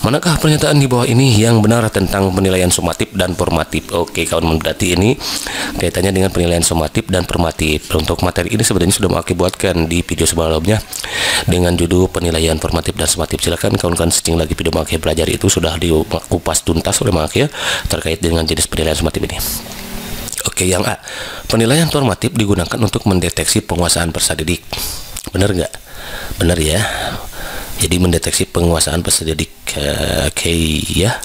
Manakah pernyataan di bawah ini yang benar tentang penilaian sumatif dan formatif? Oke, kawan berarti ini kaitannya dengan penilaian sumatif dan formatif. Untuk materi ini sebenarnya sudah mau buatkan di video sebelumnya dengan judul penilaian formatif dan sumatif. Silakan kawan-kawan searching lagi video Maki belajar itu sudah dikupas tuntas oleh Maki terkait dengan jenis penilaian sumatif ini. Oke, yang A. Penilaian formatif digunakan untuk mendeteksi penguasaan peserta didik. Benar nggak? Benar ya jadi mendeteksi penguasaan peserta didik uh, K ya.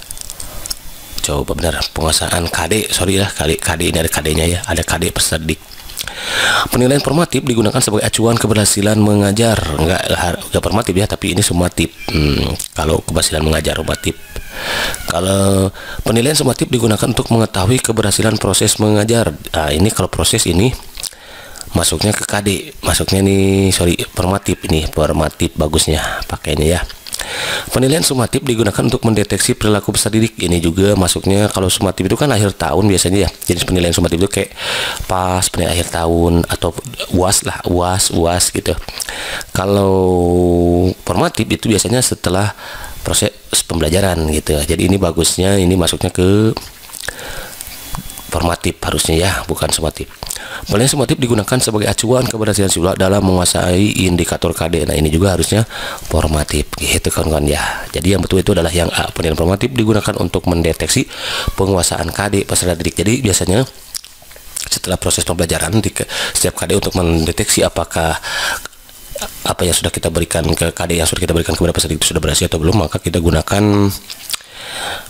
Coba benar. Penguasaan KD sorry ya KD KD ini ada KD nya ya. Ada KD peserta didik penilaian formatif digunakan sebagai acuan keberhasilan mengajar. Enggak enggak formatif ya tapi ini sumatif. Hmm, kalau keberhasilan mengajar formatif kalau penilaian sumatif digunakan untuk mengetahui keberhasilan proses mengajar. Nah ini kalau proses ini masuknya ke KD masuknya nih sorry formatif ini formatif bagusnya pakainya ya Penilaian sumatif digunakan untuk mendeteksi perilaku peserta didik. Ini juga masuknya kalau sumatif itu kan akhir tahun biasanya ya. Jadi penilaian sumatif itu kayak pas penilaian akhir tahun atau UAS lah, UAS, UAS gitu. Kalau formatif itu biasanya setelah proses pembelajaran gitu. Jadi ini bagusnya ini masuknya ke formatif harusnya ya, bukan sumatif. Penilaian sumatif digunakan sebagai acuan keberhasilan siswa dalam menguasai indikator KD. Nah, ini juga harusnya formatif gitu kawan-kawan ya. Jadi yang betul itu adalah yang A. Penilaian formatif digunakan untuk mendeteksi penguasaan KD peserta didik. Jadi biasanya setelah proses pembelajaran di setiap KD untuk mendeteksi apakah apa yang sudah kita berikan ke KD yang sudah kita berikan kepada peserta itu sudah berhasil atau belum maka kita gunakan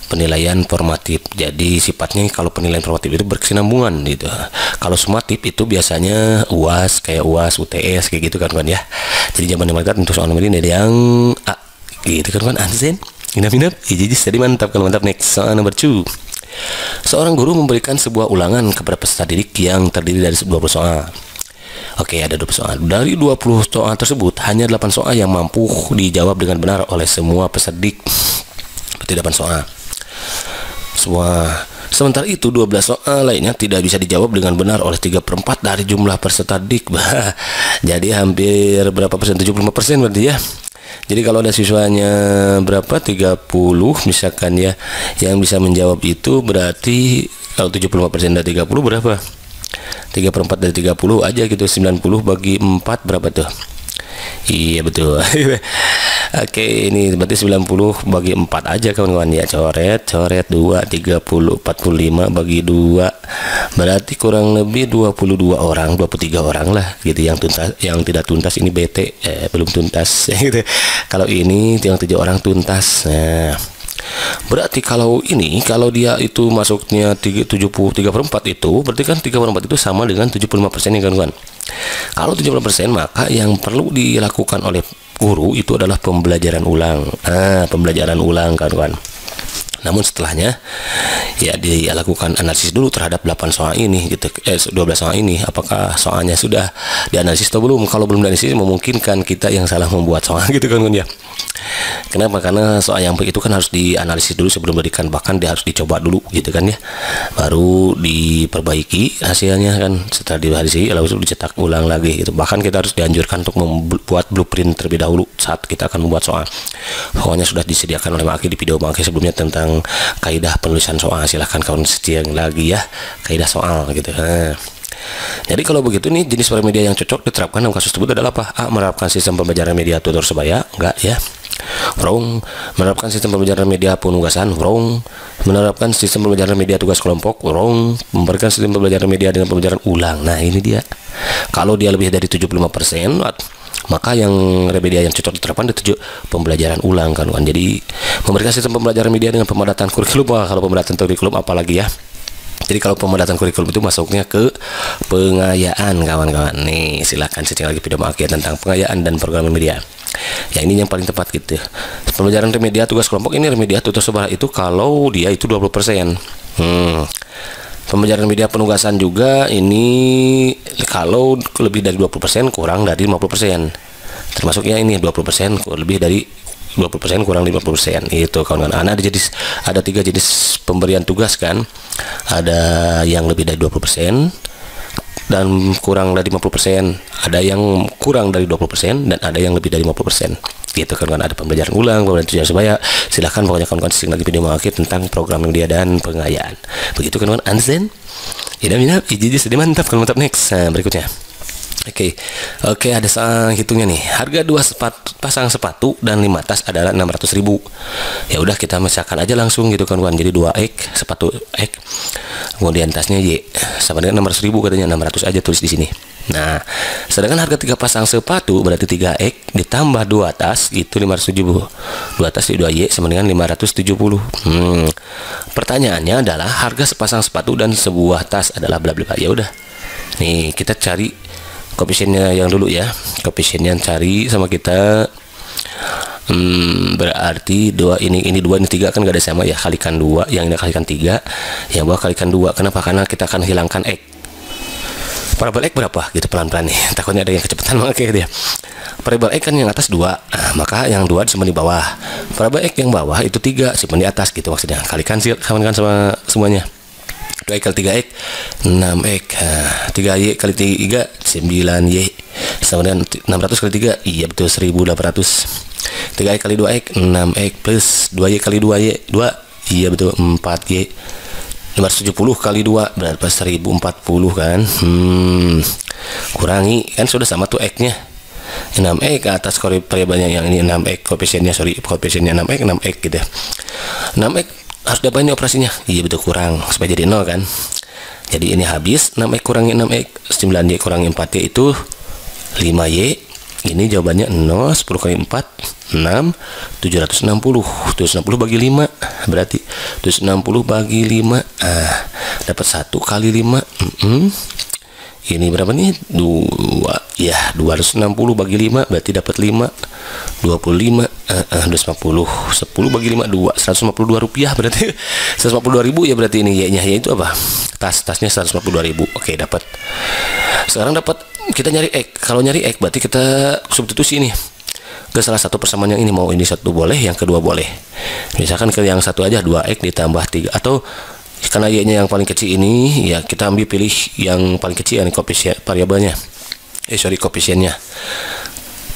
penilaian formatif. Jadi sifatnya kalau penilaian formatif itu berkesinambungan gitu. Kalau sumatif itu biasanya UAS kayak UAS, UTS kayak gitu kan kan ya. Jadi zaman mereka untuk soal nomor ini ada yang A gitu kan kan Anzen. Inap inap. Jadi tadi mantap kalau mantap next soal nomor 2. Seorang guru memberikan sebuah ulangan kepada peserta didik yang terdiri dari 20 soal. Oke, ada 20 soal. Dari 20 soal tersebut, hanya 8 soal yang mampu dijawab dengan benar oleh semua peserta didik. Berarti 8 soal. Semua Sementara itu 12 soal lainnya tidak bisa dijawab dengan benar oleh 3 per 4 dari jumlah peserta dik. Jadi hampir berapa persen? 75 persen berarti ya. Jadi kalau ada siswanya berapa 30 misalkan ya yang bisa menjawab itu berarti kalau 75 persen dari 30 berapa? 3 per 4 dari 30 aja gitu 90 bagi 4 berapa tuh? Iya betul. Oke, ini berarti 90 bagi 4 aja kawan-kawan ya. Coret, coret 2 30 45 bagi 2 berarti kurang lebih 22 orang, 23 orang lah gitu yang tuntas yang tidak tuntas ini BT eh, belum tuntas gitu. Kalau ini yang 7 orang tuntas. Nah, Berarti kalau ini kalau dia itu masuknya 70 3 per 4 itu berarti kan 3 per 4 itu sama dengan 75 persen ya kan Kalau 75 persen maka yang perlu dilakukan oleh guru itu adalah pembelajaran ulang. Ah, pembelajaran ulang kan-kan. Namun setelahnya ya dilakukan analisis dulu terhadap 8 soal ini gitu eh 12 soal ini apakah soalnya sudah dianalisis atau belum kalau belum dianalisis memungkinkan kita yang salah membuat soal gitu kan ya Kenapa? Karena soal yang itu kan harus dianalisis dulu sebelum berikan bahkan dia harus dicoba dulu gitu kan ya. Baru diperbaiki hasilnya kan setelah dianalisis lalu dicetak ulang lagi gitu. Bahkan kita harus dianjurkan untuk membuat blueprint terlebih dahulu saat kita akan membuat soal. Pokoknya sudah disediakan oleh Maki di video Maki sebelumnya tentang kaidah penulisan soal. Silahkan kawan setia lagi ya kaidah soal gitu. Nah. Jadi kalau begitu nih jenis media yang cocok diterapkan dalam kasus tersebut adalah apa? A. Menerapkan sistem pembelajaran media tutor sebaya, enggak ya? wrong. Menerapkan sistem pembelajaran media penugasan wrong. Menerapkan sistem pembelajaran media tugas kelompok wrong. Memberikan sistem pembelajaran media dengan pembelajaran ulang. Nah ini dia. Kalau dia lebih dari 75% maka yang media yang cocok diterapkan itu pembelajaran ulang kan kan jadi memberikan sistem pembelajaran media dengan pemadatan kurikulum. Wah, kalau pemadatan kurikulum apalagi ya jadi kalau pemadatan kurikulum itu masuknya ke pengayaan kawan-kawan. Nih silahkan cek lagi video makia tentang pengayaan dan program media. Ya ini yang paling tepat gitu. Pembelajaran remedia tugas kelompok ini remedia tutor sebelah itu kalau dia itu 20% hmm. pembelajaran media penugasan juga ini kalau lebih dari 20% kurang dari 50% termasuknya ini 20% lebih dari 20% kurang 50% itu kawan-kawan. Ada jenis ada tiga jenis pemberian tugas kan. Ada yang lebih dari 20% dan kurang dari 50% ada yang kurang dari 20% dan ada yang lebih dari 50% gitu kan ada pembelajaran ulang pembelajaran tujuan sebaya silahkan pokoknya kawan-kawan lagi video mengakhir tentang program media dan pengayaan. Begitu kan kawan understand Ida mina jadi sedih mantap. Kalau mantap. Next. Nah, berikutnya Oke, okay. oke okay, ada sang hitungnya nih. Harga dua sepatu, pasang sepatu dan lima tas adalah enam ratus ribu. Ya udah kita misalkan aja langsung gitu kan kawan. Jadi dua ek sepatu ek, kemudian tasnya y sama dengan enam ratus ribu katanya enam ratus aja tulis di sini. Nah, sedangkan harga tiga pasang sepatu berarti tiga ek ditambah dua tas itu lima ratus tujuh puluh. Dua tas di dua y sama dengan tujuh puluh. Hmm. Pertanyaannya adalah harga sepasang sepatu dan sebuah tas adalah bla bla. Ya udah. Nih kita cari koefisiennya yang dulu ya. Koefisiennya cari sama kita. Hmm, berarti dua ini ini dua ini tiga kan gak ada sama ya. Kalikan dua yang ini kalikan tiga. Yang bawah kalikan dua. Kenapa? Karena kita akan hilangkan x parabol x berapa? Gitu pelan-pelan nih. Takutnya ada yang kecepatan makanya dia parabol x kan yang atas dua. Nah, maka yang dua disimpan di bawah. Parabol x yang bawah itu tiga simpan di atas gitu maksudnya. Kalikan sih kawan-kawan sama semuanya 2 kali 3 X 6 X 3 Y kali 3 9 Y sama dengan 600 kali 3 iya betul 1800 3 Y kali 2 X 6 X plus 2 Y kali 2 Y 2 iya betul 4 Y 570 kali 2 berapa 1040 kan? Hmm kurangi kan sudah sama tuh X nya 6x ke atas variabelnya yang ini 6x koefisiennya sorry koefisiennya 6x 6x gitu 6x harus dapat ini operasinya? Iya betul kurang. Supaya jadi nol kan? Jadi ini habis 6x kurangi 6x 9y kurangi 4y itu 5y ini jawabannya 0 10 kali 4 6 760 760 bagi 5 berarti 760 bagi 5 ah dapat 1 kali 5 mm -hmm ini berapa nih? Dua. Ya 260 bagi 5 berarti dapat 5 25 uh, uh, 250 10 bagi 5 2 152 rupiah berarti. 152 ribu ya berarti ini. Ya nya ya itu apa? Tas tasnya 152 ribu. Oke dapat. Sekarang dapat kita nyari X kalau nyari X berarti kita substitusi ini ke salah satu persamaan yang ini. Mau ini satu boleh yang kedua boleh. Misalkan ke yang satu aja 2X ditambah 3 atau karena y-nya yang paling kecil ini ya kita ambil pilih yang paling kecil ini koefisien variabelnya. Eh sorry koefisiennya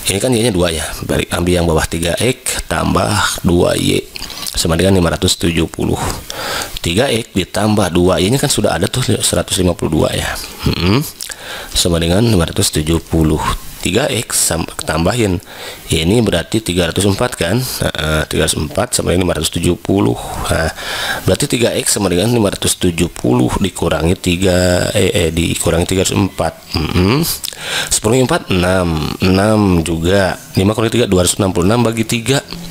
ini kan y-nya 2 ya. Balik ambil yang bawah 3x tambah 2y sama dengan 570 3x ditambah 2 y nya kan sudah ada tuh 152 ya. Hmm. sama dengan 570 3x tambahin. Ini berarti 304 kan? Nah, 304 sama dengan 570 nah, berarti 3x sama dengan 570 dikurangi 3 eh, eh dikurangi 304 mm -hmm. 10 4 6 6 juga. 5 kali 3 266 bagi 3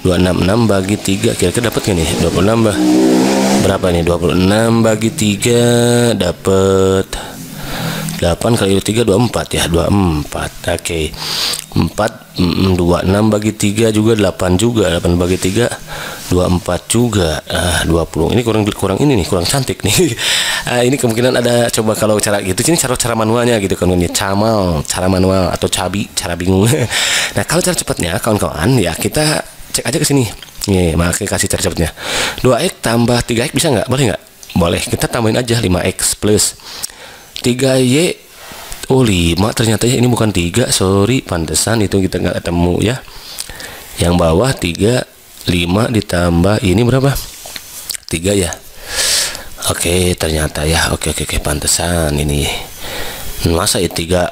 266 bagi 3 kira-kira dapat gak nih? 26 berapa nih? 26 bagi 3 dapat 8 kali 3 24 ya 24 oke. Okay. 4 mm, 26 bagi 3 juga 8 juga. 8 bagi 3 24 juga. Ah, 20 ini kurang kurang ini nih kurang cantik nih. Ah, ini kemungkinan ada coba kalau cara gitu. Ini cara cara manualnya gitu kan ini camal cara manual atau cabi cara bingung. Nah kalau cara cepatnya kawan-kawan ya kita cek aja ke sini. Nih makanya kasih cara cepatnya. 2x tambah 3x bisa nggak? Boleh nggak? Boleh. Kita tambahin aja 5x plus 3Y oh 5 ternyata ya ini bukan 3 sorry pantesan itu kita nggak ketemu ya. Yang bawah 3 5 ditambah ini berapa? 3 ya. Oke ternyata ya. Oke oke oke pantesan ini. Masa ya 3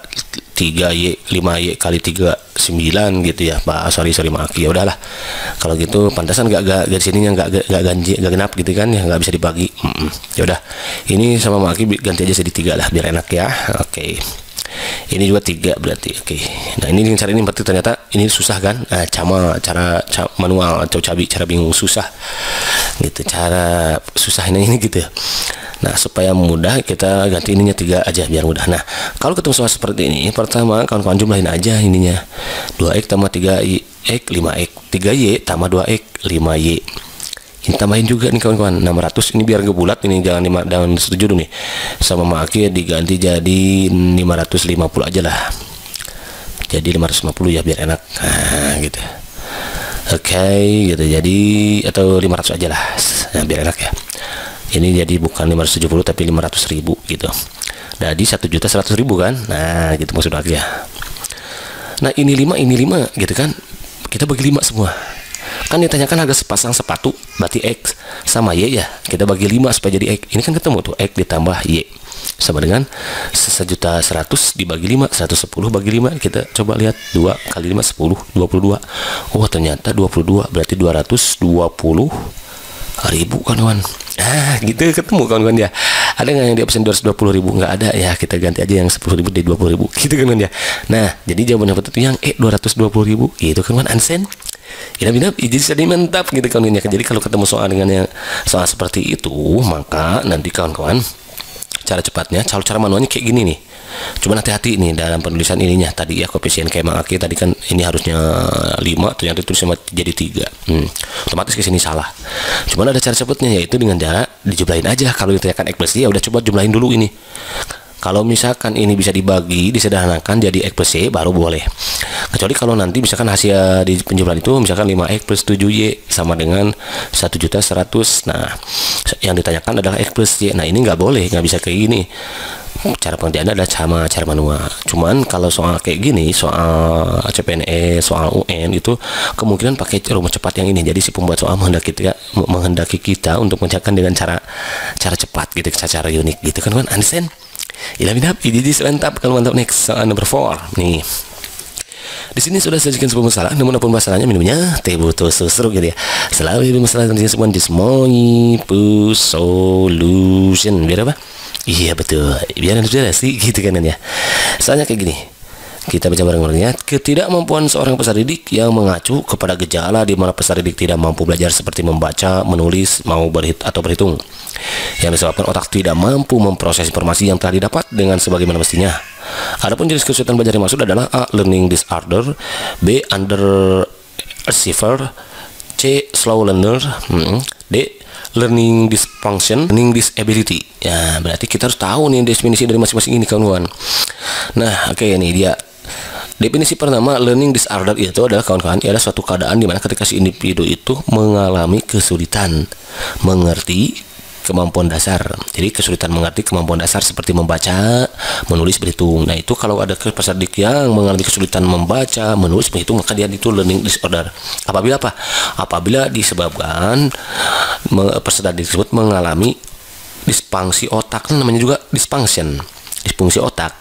3Y 5Y kali 3 9 gitu ya. Pak sorry sorry maaf. Ya udahlah. Kalau gitu pantasan gak gak dari sininya gak gak, gak ganji gak genap gitu kan ya gak bisa dibagi. -mm. ya udah. Ini sama Maki ganti aja jadi tiga lah biar enak ya. Oke. okay. Ini juga tiga berarti oke nah ini cara ini berarti ternyata ini susah kan nah, cama cara, manual atau cabi cara bingung susah gitu cara susah ini, ini gitu Nah, supaya mudah kita ganti ininya tiga aja biar mudah. Nah, kalau ketemu soal seperti ini, pertama kawan-kawan jumlahin aja ininya. 2x tambah 3x 5x, 3y tambah 2x 5y. Ini tambahin juga nih kawan-kawan. 600 ini biar bulat ini jangan lima jangan setuju dulu nih. Sama maki diganti jadi 550 aja lah. Jadi 550 ya biar enak. Nah gitu. Oke okay, gitu. Jadi atau 500 aja lah. Nah, biar enak ya. Ini jadi bukan 570 tapi 500 ribu gitu. Jadi satu juta seratus ribu kan? Nah gitu maksud aku ya. Nah ini lima ini lima gitu kan? Kita bagi lima semua kan ditanyakan harga sepasang sepatu berarti X sama Y ya. Kita bagi lima supaya jadi X. Ini kan ketemu tuh X ditambah Y. Sama dengan sejuta seratus dibagi lima seratus sepuluh bagi lima. Kita coba lihat dua kali lima sepuluh dua puluh dua. Oh ternyata dua puluh dua berarti dua ratus dua puluh ribu kawan-kawan. Ah gitu ketemu kawan-kawan ya. Ada nggak yang di absen 220 ribu? Nggak ada ya. Kita ganti aja yang 10 ribu di 20 ribu. Gitu kan ya. Nah jadi jawabannya betul yang eh 220 ribu. Gitu kan kan ansen Inap inap jadi jadi mantap gitu kawan-kawan ya. Jadi kalau ketemu soal dengan yang soal seperti itu maka nanti kawan-kawan cara cepatnya cara cara manualnya kayak gini nih. Cuma hati-hati nih dalam penulisan ininya. Tadi ya koefisien kayak Aki tadi kan ini harusnya 5 ternyata tulisnya jadi tiga. Hmm. otomatis ke sini salah. Cuman ada cara cepatnya yaitu dengan cara dijumlahin aja. Kalau ditanyakan ekspresi ya udah coba jumlahin dulu ini kalau misalkan ini bisa dibagi disederhanakan jadi X plus Y baru boleh. Kecuali kalau nanti misalkan hasil di penjumlahan itu misalkan 5X plus 7Y sama dengan 1 juta 100 nah yang ditanyakan adalah X plus Y. Nah ini nggak boleh nggak bisa kayak gini. Cara pengerjaannya adalah sama cara manual. Cuman kalau soal kayak gini soal CPNS soal UN itu kemungkinan pakai rumus cepat yang ini. Jadi si pembuat soal menghendaki kita menghendaki kita untuk mengerjakan dengan cara cara cepat gitu cara unik gitu kan kan? Understand Ilamin happy jadi selentap kalau mantap next soal number 4 nih di sini sudah sajikan sebuah masalah, namun apa pun masalahnya minumnya teh butuh susu gitu ya. Selalu ada masalah yang disebut dismoi solution. Biar apa? Iya betul. Biar sudah sih gitu kan ya. Soalnya kayak gini. Kita baca bareng-barengnya. Ketidakmampuan seorang peserta didik yang mengacu kepada gejala di mana peserta didik tidak mampu belajar seperti membaca, menulis, mau berhit atau berhitung. Yang disebabkan otak tidak mampu memproses informasi yang telah didapat dengan sebagaimana mestinya. Adapun jenis kesulitan belajar yang maksud adalah A. Learning disorder B. Under achiever C. Slow learner hmm. D. Learning dysfunction Learning disability Ya berarti kita harus tahu nih definisi dari masing-masing ini kawan-kawan Nah oke okay, ini dia Definisi pertama learning disorder itu adalah kawan-kawan adalah suatu keadaan di mana ketika si individu itu mengalami kesulitan mengerti kemampuan dasar. Jadi kesulitan mengerti kemampuan dasar seperti membaca, menulis, berhitung. Nah, itu kalau ada peserta yang mengalami kesulitan membaca, menulis, berhitung, maka dia itu learning disorder. Apabila apa? Apabila disebabkan peserta didik tersebut mengalami disfungsi otak, namanya juga dysfunction disfungsi otak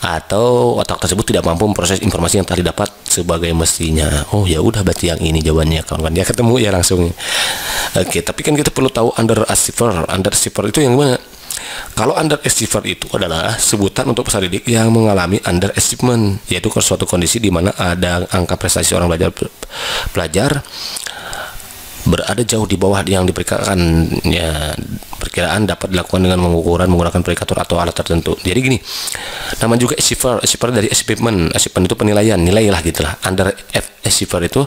atau otak tersebut tidak mampu memproses informasi yang telah didapat sebagai mestinya. Oh ya udah berarti yang ini jawabannya kawan-kawan. Dia ketemu ya langsung. Oke, tapi kan kita perlu tahu under achiever. Under achiever itu yang mana? Kalau under achiever itu adalah sebutan untuk peserta didik yang mengalami under achievement, yaitu suatu kondisi di mana ada angka prestasi orang belajar pelajar berada jauh di bawah yang diperkirakan ya perkiraan dapat dilakukan dengan mengukuran menggunakan predikator atau alat tertentu. Jadi gini nama juga achiever achiever dari achievement. Achievement itu penilaian nilai lah. Gitulah under achiever itu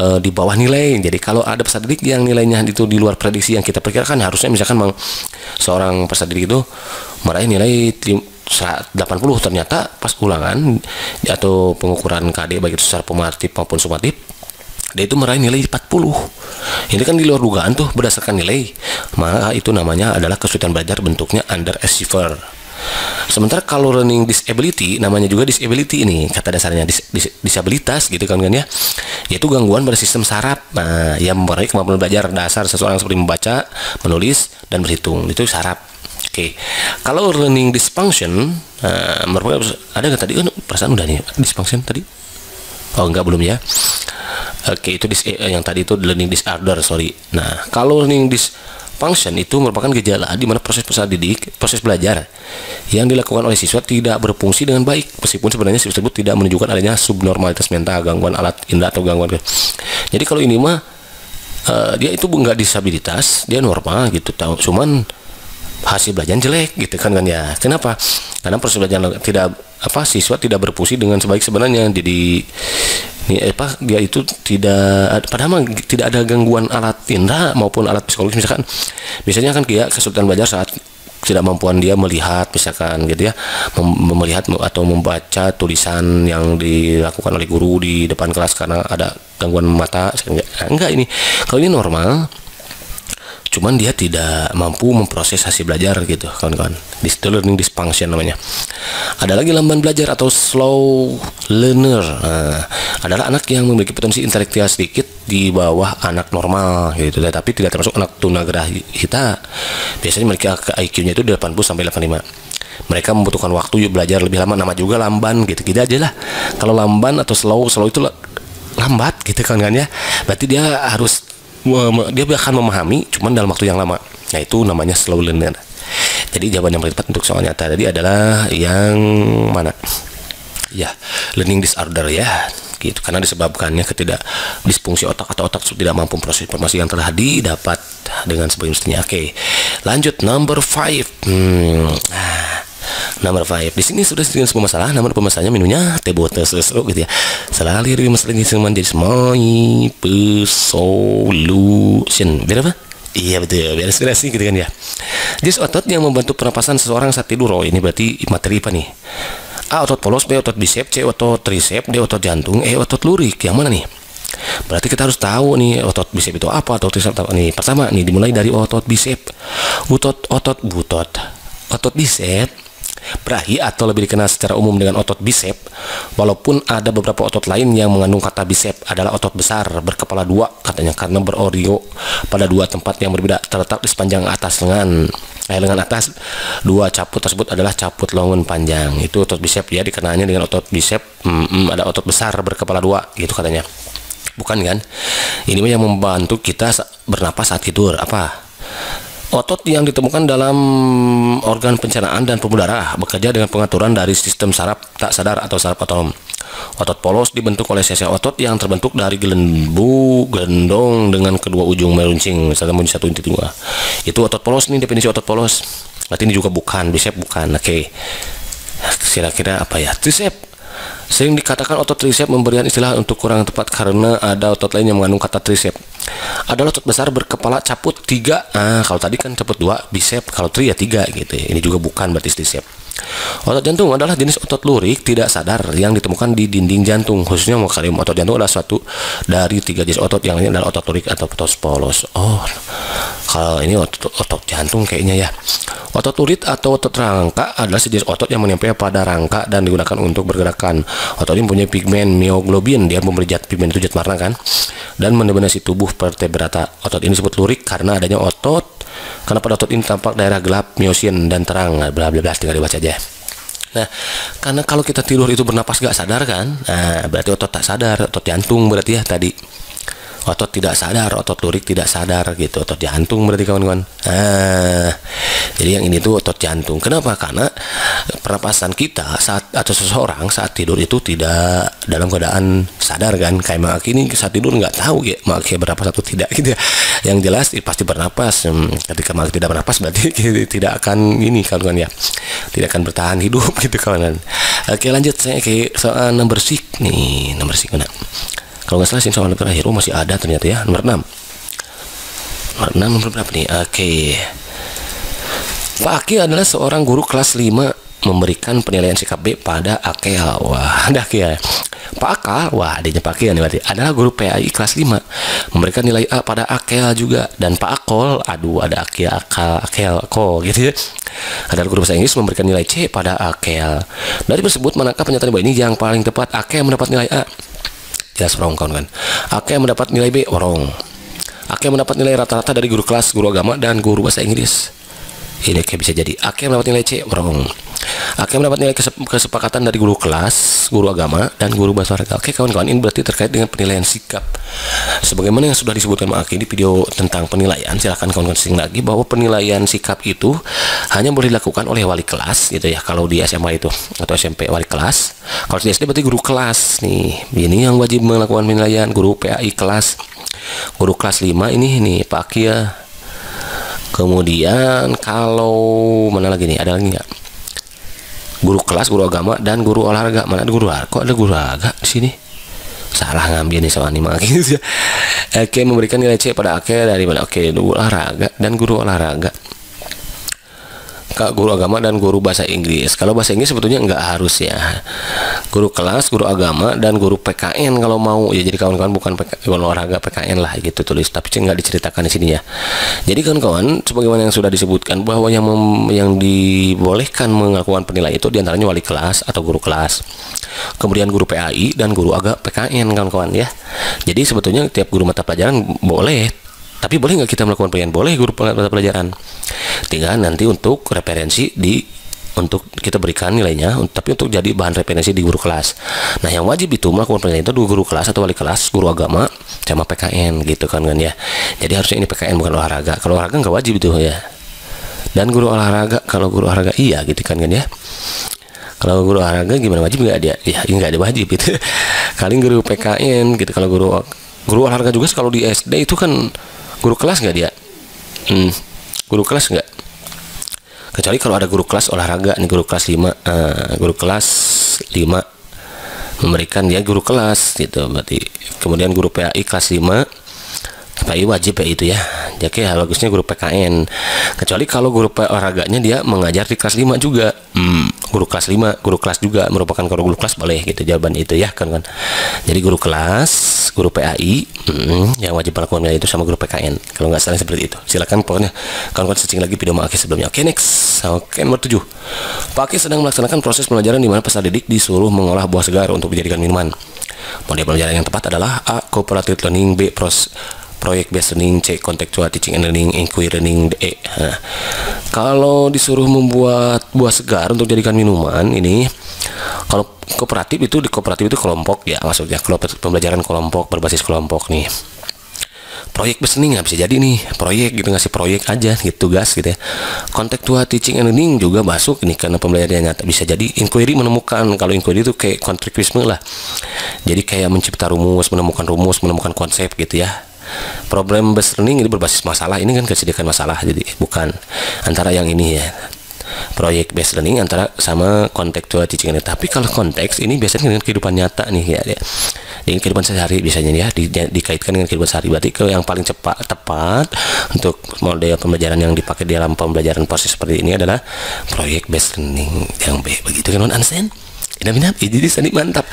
uh, di bawah nilai. Jadi kalau ada peserta didik yang nilainya itu di luar prediksi yang kita perkirakan harusnya misalkan mang, seorang peserta didik itu meraih nilai 80 ternyata pas ulangan atau pengukuran KD baik itu secara pemartif maupun sumatif dia itu meraih nilai 40 ini kan di luar dugaan tuh berdasarkan nilai maka itu namanya adalah kesulitan belajar bentuknya under achiever sementara kalau learning disability namanya juga disability ini kata dasarnya dis, dis, disabilitas gitu kan kan ya yaitu gangguan pada sistem saraf nah, yang mempengaruhi kemampuan belajar dasar seseorang seperti membaca menulis dan berhitung itu saraf Oke, okay. kalau learning dysfunction, uh, ada nggak tadi? Oh, perasaan udah nih dysfunction tadi? Oh enggak belum ya. Oke, itu dis, eh, yang tadi itu learning disorder, sorry. Nah, kalau learning dysfunction itu merupakan gejala di mana proses peserta didik, proses belajar yang dilakukan oleh siswa tidak berfungsi dengan baik, meskipun sebenarnya siswa tersebut tidak menunjukkan adanya subnormalitas mental, gangguan alat indera atau gangguan. Jadi kalau ini mah uh, dia itu enggak disabilitas, dia normal gitu, tahu. Cuman hasil belajar jelek gitu kan kan ya. Kenapa? Karena proses belajar tidak apa siswa tidak berfungsi dengan sebaik sebenarnya. Jadi ini apa dia itu tidak padahal tidak ada gangguan alat indera maupun alat psikologis misalkan biasanya kan dia kesulitan belajar saat tidak mampuan dia melihat misalkan gitu ya mem melihat atau membaca tulisan yang dilakukan oleh guru di depan kelas karena ada gangguan mata enggak ini kalau ini normal cuman dia tidak mampu memproses hasil belajar gitu kawan-kawan. Di situ learning dysfunction namanya. Ada lagi lamban belajar atau slow learner. Nah, adalah anak yang memiliki potensi intelektual sedikit di bawah anak normal gitu tapi tidak termasuk anak tunagrahita biasanya mereka IQ-nya itu 80 sampai 85 mereka membutuhkan waktu yuk belajar lebih lama. Nama juga lamban gitu. Gitu aja lah. Kalau lamban atau slow slow itu lambat gitu kan kan ya. Berarti dia harus dia akan memahami cuman dalam waktu yang lama nah itu namanya slow learner. Jadi jawaban yang paling tepat untuk soalnya tadi adalah yang mana? Ya learning disorder ya gitu. Karena disebabkannya ketidak disfungsi otak atau otak tidak mampu proses informasi yang telah didapat dengan sebelumnya oke lanjut number five. Hmm. Nomor 5 Di sini sudah dengan sebuah masalah Namun pemasalahnya minumnya teh botol gitu ya Selalu dari masalah ini semua jadi semua solution Biar apa? Iya betul, biar inspirasi gitu kan ya. Jadi otot yang membantu pernapasan seseorang saat tidur. Oh ini berarti materi apa nih? A otot polos, B otot bisep, C otot tricep, D otot jantung, E otot lurik. Yang mana nih? Berarti kita harus tahu nih otot bisep itu apa, otot tricep apa nih. Pertama nih dimulai dari otot bisep. Otot otot butot. Otot bisep Berahi atau lebih dikenal secara umum dengan otot bisep, walaupun ada beberapa otot lain yang mengandung kata bisep adalah otot besar berkepala dua katanya karena berorio pada dua tempat yang berbeda terletak di sepanjang atas lengan. Eh, lengan atas dua caput tersebut adalah caput longun panjang. Itu otot bisep ya dikenalnya dengan otot bisep. Hmm, hmm, ada otot besar berkepala dua gitu katanya. Bukan kan? Ini yang membantu kita bernapas saat tidur. Apa? Otot yang ditemukan dalam organ pencernaan dan pembuluh darah bekerja dengan pengaturan dari sistem saraf tak sadar atau saraf otonom. Otot polos dibentuk oleh sel otot yang terbentuk dari gelembu gendong dengan kedua ujung meruncing satu satu inti dua. Itu otot polos nih definisi otot polos. Berarti ini juga bukan bisep bukan. Oke. Kira-kira apa ya? Tricep Sering dikatakan otot tricep memberikan istilah untuk kurang tepat karena ada otot lain yang mengandung kata tricep. Ada otot besar berkepala caput tiga. Ah, kalau tadi kan caput dua, bicep. Kalau tri ya tiga gitu. Ini juga bukan berarti tricep. Otot jantung adalah jenis otot lurik tidak sadar yang ditemukan di dinding jantung. Khususnya mokarium otot jantung adalah suatu dari tiga jenis otot yang lainnya adalah otot lurik atau otot polos. Oh, kalau ini otot, otot jantung kayaknya ya. Otot lurit atau otot rangka adalah sejenis otot yang menempel pada rangka dan digunakan untuk bergerakan. Otot ini mempunyai pigmen myoglobin, dia memberi zat pigmen itu zat warna kan, dan mendominasi tubuh vertebrata. Otot ini disebut lurik karena adanya otot karena pada otot ini tampak daerah gelap, miosin dan terang. Nah, bla bla bla tinggal dibaca aja. Nah, karena kalau kita tidur itu bernapas gak sadar kan, nah berarti otot tak sadar, otot jantung berarti ya tadi otot tidak sadar, otot lurik tidak sadar gitu, otot jantung berarti kawan-kawan. Nah, jadi yang ini tuh otot jantung. Kenapa? Karena pernapasan kita saat atau seseorang saat tidur itu tidak dalam keadaan sadar kan. Kayak mak ini saat tidur nggak tahu ya mak bernapas atau tidak gitu. Ya. Yang jelas pasti bernapas. Hmm, ketika mak tidak bernapas berarti tidak akan ini kawan-kawan ya. Tidak akan bertahan hidup gitu kawan-kawan. Oke lanjut saya ke soal nomor sik nih nomor sik mana? Kalau nggak salah sih soal terakhir oh masih ada ternyata ya. Nomor 6 nomor 6 nomor berapa nih? Oke. Okay. Pak Aki adalah seorang guru kelas 5 memberikan penilaian sikap B pada Akel wah ada ya. Pak Akal wah adanya Pak Akel nih berarti. Adalah guru PAI kelas 5 memberikan nilai A pada Akel juga. Dan Pak Akol aduh ada Akel Akal Akel Ko gitu ya. Adalah guru bahasa Inggris memberikan nilai C pada Akel dari tersebut manakah pernyataan ini yang paling tepat? Akel mendapat nilai A jelas wrong kawan kan. Ake mendapat nilai B wrong Ake mendapat nilai rata-rata dari guru kelas guru agama dan guru bahasa Inggris. Ini kayak bisa jadi. Ake mendapat nilai C wrong Ake mendapat nilai kesepakatan dari guru kelas guru agama dan guru bahasa olahraga oke kawan-kawan ini berarti terkait dengan penilaian sikap. Sebagaimana yang sudah disebutkan Mak Aki di video tentang penilaian silahkan kawan-kawan sing lagi bahwa penilaian sikap itu hanya boleh dilakukan oleh wali kelas gitu ya kalau di SMA itu atau SMP wali kelas. Kalau di SD berarti guru kelas nih. Ini yang wajib melakukan penilaian guru PAI kelas. Guru kelas 5 ini nih Pak Kia kemudian kalau mana lagi nih? Ada lagi nggak guru kelas guru agama dan guru olahraga. Mana ada guru kok ada guru olahraga di sini. Salah ngambil nih sama anima gitu ya. Oke memberikan nilai C pada Ake dari mana Oke guru olahraga dan guru olahraga Kak guru agama dan guru bahasa Inggris. Kalau bahasa Inggris sebetulnya nggak harus ya. Guru kelas, guru agama dan guru PKN kalau mau ya jadi kawan-kawan bukan PK, olahraga PKN lah gitu tulis tapi nggak diceritakan di sini ya. Jadi kawan-kawan sebagaimana yang sudah disebutkan bahwa yang mem, yang dibolehkan melakukan penilaian itu di antaranya wali kelas atau guru kelas. Kemudian guru PAI dan guru agama PKN kawan-kawan ya. Jadi sebetulnya tiap guru mata pelajaran boleh tapi boleh nggak kita melakukan penilaian? Boleh guru mata pelajaran. Tinggal nanti untuk referensi di untuk kita berikan nilainya, tapi untuk jadi bahan referensi di guru kelas. Nah, yang wajib itu melakukan penilaian itu guru kelas atau wali kelas, guru agama, sama PKN gitu kan kan ya. Jadi harusnya ini PKN bukan olahraga. Kalau olahraga nggak wajib itu ya. Dan guru olahraga, kalau guru olahraga iya gitu kan kan ya. Kalau guru olahraga gimana wajib nggak dia? Ya nggak ada wajib gitu. Kali guru PKN gitu. Kalau guru guru olahraga juga kalau di SD itu kan guru kelas nggak dia? Hmm, guru kelas nggak? Kecuali kalau ada guru kelas olahraga nih guru kelas 5 uh, eh, guru kelas 5 memberikan dia guru kelas gitu. Berarti kemudian guru PAI kelas 5 PAI wajib ya itu ya. Jadi ya bagusnya guru PKN kecuali kalau guru olahraganya dia mengajar di kelas 5 juga. Hmm, guru kelas 5 guru kelas juga merupakan guru kelas boleh gitu jawaban itu ya kan kan jadi guru kelas guru PAI hmm, yang wajib melakukan itu sama guru PKN kalau nggak salah seperti itu silakan pokoknya kawan-kawan searching lagi video Maki sebelumnya oke okay, next oke okay, nomor 7 Pak sedang melaksanakan proses pembelajaran di mana peserta didik disuruh mengolah buah segar untuk dijadikan minuman model pembelajaran yang tepat adalah A. Cooperative Learning B. Pros Project Based Learning C. Contextual Teaching and Learning Inquiry Learning D. E. Nah, kalau disuruh membuat buah segar untuk dijadikan minuman ini kalau kooperatif itu di kooperatif itu kelompok ya maksudnya kelompok pembelajaran kelompok berbasis kelompok nih proyek besning nggak bisa jadi nih proyek gitu ngasih proyek aja gitu tugas gitu ya tua teaching and learning juga masuk ini karena pembelajarannya nyata bisa jadi inquiry menemukan kalau inquiry itu kayak kontrikwisme lah jadi kayak mencipta rumus menemukan rumus menemukan konsep gitu ya problem based learning ini berbasis masalah ini kan kesediakan masalah jadi bukan antara yang ini ya proyek based learning antara sama contextual teaching ini. Tapi kalau konteks ini biasanya dengan kehidupan nyata nih ya, ya. Dengan kehidupan sehari biasanya ya di, dikaitkan dengan kehidupan sehari. Berarti ke yang paling cepat tepat untuk model pembelajaran yang dipakai di dalam pembelajaran proses seperti ini adalah proyek based learning yang B. Begitu kan, understand? Ini jadi mantap.